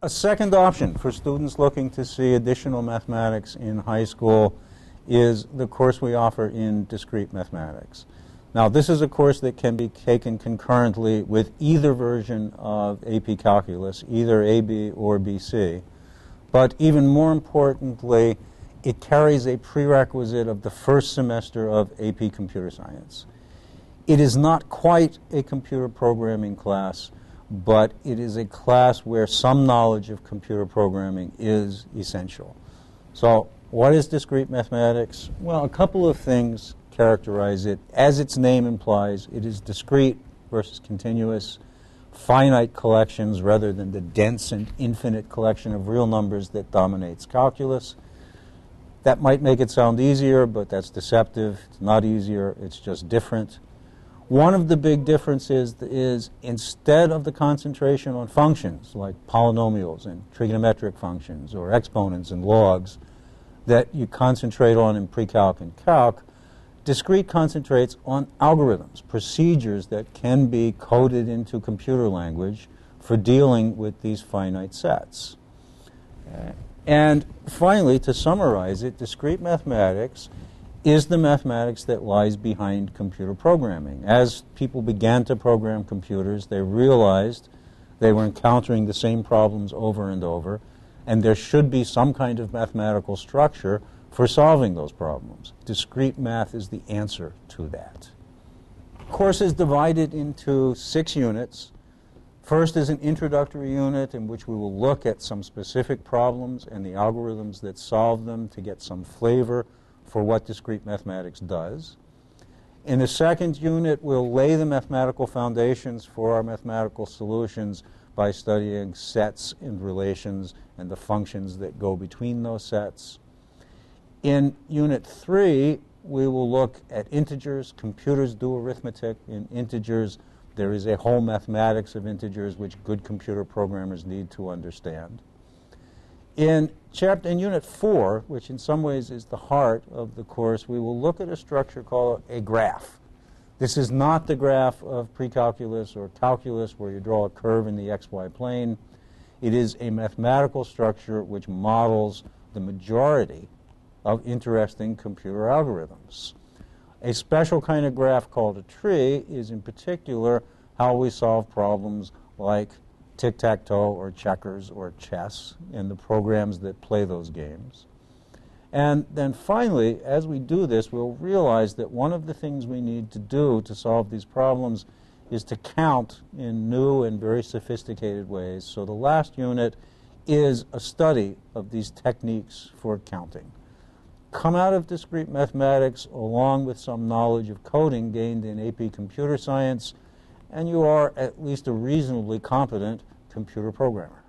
A second option for students looking to see additional mathematics in high school is the course we offer in discrete mathematics. Now, this is a course that can be taken concurrently with either version of AP Calculus, either AB or BC. But even more importantly, it carries a prerequisite of the first semester of AP Computer Science. It is not quite a computer programming class, but it is a class where some knowledge of computer programming is essential. So, what is discrete mathematics? Well, a couple of things characterize it. As its name implies, it is discrete versus continuous, finite collections rather than the dense and infinite collection of real numbers that dominates calculus. That might make it sound easier, but that's deceptive. It's not easier, it's just different. One of the big differences is instead of the concentration on functions like polynomials and trigonometric functions or exponents and logs that you concentrate on in pre-calc and calc, discrete concentrates on algorithms, procedures that can be coded into computer language for dealing with these finite sets. And finally, to summarize it, discrete mathematics is the mathematics that lies behind computer programming. As people began to program computers, they realized they were encountering the same problems over and over, and there should be some kind of mathematical structure for solving those problems. Discrete math is the answer to that. Course is divided into six units. First is an introductory unit in which we will look at some specific problems and the algorithms that solve them to get some flavor for what discrete mathematics does. In the second unit, we'll lay the mathematical foundations for our mathematical solutions by studying sets and relations and the functions that go between those sets. In Unit 3, we will look at integers. Computers do arithmetic in integers. There is a whole mathematics of integers which good computer programmers need to understand. In chapter in unit 4, which in some ways is the heart of the course, we will look at a structure called a graph. This is not the graph of precalculus or calculus where you draw a curve in the xy plane. It is a mathematical structure which models the majority of interesting computer algorithms. A special kind of graph called a tree is in particular how we solve problems like tic-tac-toe or checkers or chess and the programs that play those games. And then finally, as we do this, we'll realize that one of the things we need to do to solve these problems is to count in new and very sophisticated ways. So the last unit is a study of these techniques for counting. Come out of discrete mathematics along with some knowledge of coding gained in AP computer science and you are at least a reasonably competent computer programmer.